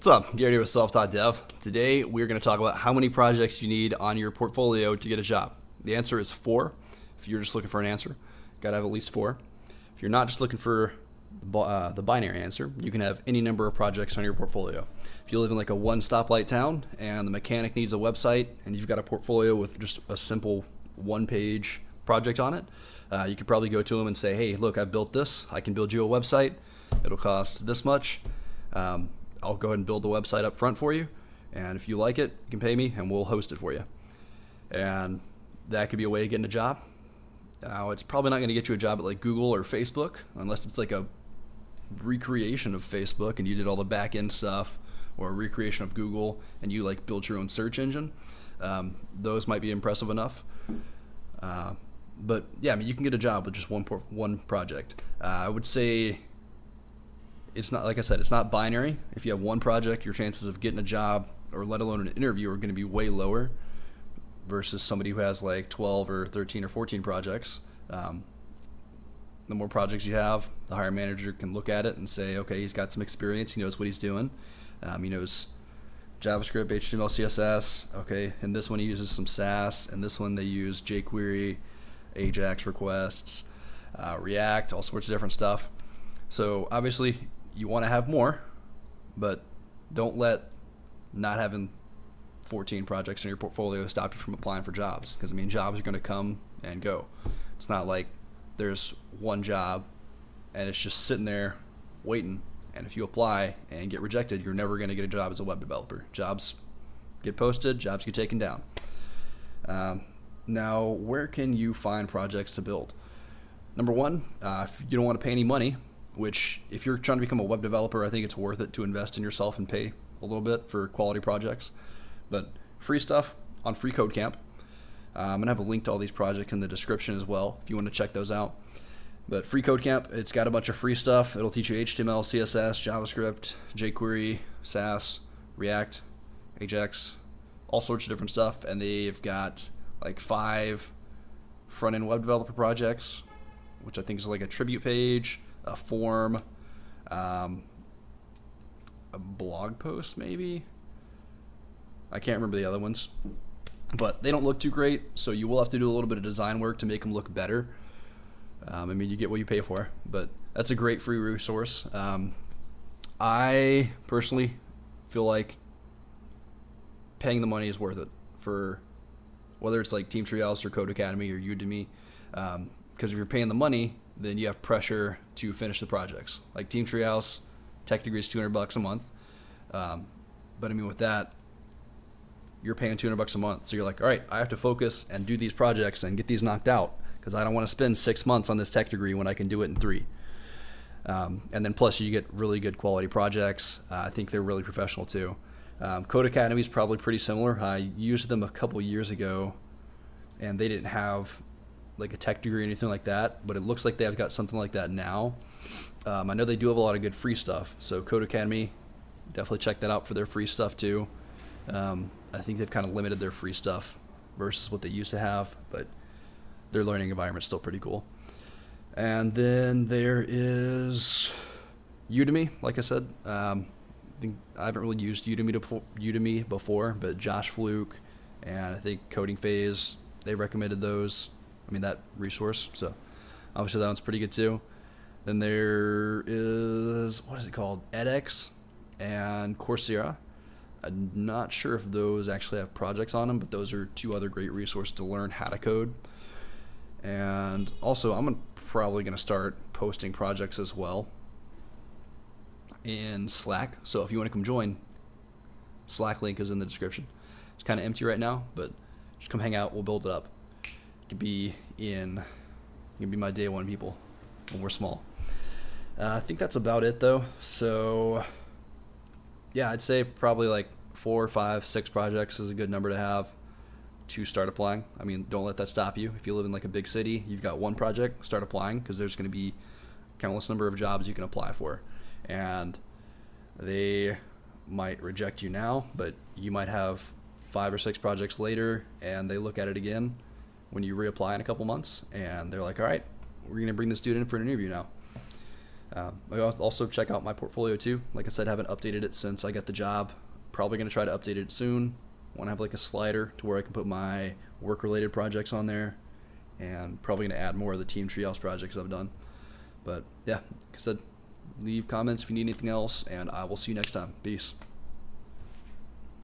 What's up? Gary with Self-Taught Dev. Today we're going to talk about how many projects you need on your portfolio to get a job. The answer is four. If you're just looking for an answer, got to have at least four. If you're not just looking for uh, the binary answer, you can have any number of projects on your portfolio. If you live in like a one stoplight town and the mechanic needs a website and you've got a portfolio with just a simple one page project on it, uh, you could probably go to them and say, hey, look, I've built this. I can build you a website. It'll cost this much. Um, I'll go ahead and build the website up front for you. And if you like it, you can pay me and we'll host it for you. And that could be a way of getting a job. Now, it's probably not going to get you a job at like Google or Facebook unless it's like a recreation of Facebook and you did all the back end stuff or a recreation of Google and you like built your own search engine. Um, those might be impressive enough. Uh, but yeah, I mean, you can get a job with just one one project. Uh, I would say it's not like I said, it's not binary. If you have one project, your chances of getting a job or let alone an interview are going to be way lower versus somebody who has like 12 or 13 or 14 projects. Um, the more projects you have, the higher manager can look at it and say, okay, he's got some experience, he knows what he's doing, um, he knows JavaScript, HTML, CSS. Okay, and this one he uses some Sass, and this one they use jQuery, Ajax requests, uh, React, all sorts of different stuff. So obviously, you want to have more, but don't let not having 14 projects in your portfolio stop you from applying for jobs because I mean jobs are going to come and go. It's not like there's one job and it's just sitting there waiting and if you apply and get rejected, you're never going to get a job as a web developer. Jobs get posted, jobs get taken down. Um, now, where can you find projects to build? Number one, uh, if you don't want to pay any money, which if you're trying to become a web developer, I think it's worth it to invest in yourself and pay a little bit for quality projects. But free stuff on Free Code Camp. Um, I'm gonna have a link to all these projects in the description as well if you want to check those out. But Free Code Camp, it's got a bunch of free stuff. It'll teach you HTML, CSS, JavaScript, jQuery, Sass, React, Ajax, all sorts of different stuff. And they've got like five front end web developer projects, which I think is like a tribute page, a form, um, a blog post maybe. I can't remember the other ones, but they don't look too great. So you will have to do a little bit of design work to make them look better. Um, I mean, you get what you pay for, but that's a great free resource. Um, I personally feel like paying the money is worth it for whether it's like Team Treehouse or Codecademy or Udemy. Because um, if you're paying the money, then you have pressure to finish the projects. Like Team Treehouse, Tech Degree is 200 bucks a month. Um, but I mean, with that, you're paying 200 bucks a month. So you're like, all right, I have to focus and do these projects and get these knocked out because I don't want to spend six months on this tech degree when I can do it in three. Um, and then plus you get really good quality projects. Uh, I think they're really professional too. Um, Codecademy is probably pretty similar. I used them a couple years ago, and they didn't have like a tech degree or anything like that, but it looks like they've got something like that now. Um, I know they do have a lot of good free stuff. So Codecademy, definitely check that out for their free stuff too. Um, I think they've kind of limited their free stuff versus what they used to have, but their learning environment's still pretty cool. And then there is Udemy, like I said. Um, I, think I haven't really used Udemy, to, Udemy before, but Josh Fluke and I think Coding Phase, they recommended those. I mean, that resource. So obviously that one's pretty good too. Then there is, what is it called? edX and Coursera. I'm not sure if those actually have projects on them, but those are two other great resources to learn how to code. And also, I'm probably going to start posting projects as well in Slack. So if you want to come join, Slack link is in the description. It's kind of empty right now, but just come hang out. We'll build it up. Could be in, it can be my day one people when we're small. Uh, I think that's about it though. So yeah, I'd say probably like four, five, six projects is a good number to have to start applying. I mean, don't let that stop you. If you live in like a big city, you've got one project, start applying because there's going to be countless number of jobs you can apply for. And they might reject you now, but you might have five or six projects later and they look at it again when you reapply in a couple months and they're like, all right, we're going to bring this dude in for an interview now. Um, I also check out my portfolio too. Like I said, haven't updated it since I got the job. Probably going to try to update it soon. Want to have like a slider to where I can put my work-related projects on there, and probably going to add more of the team treehouse projects I've done. But yeah, like I said, leave comments if you need anything else, and I will see you next time. Peace.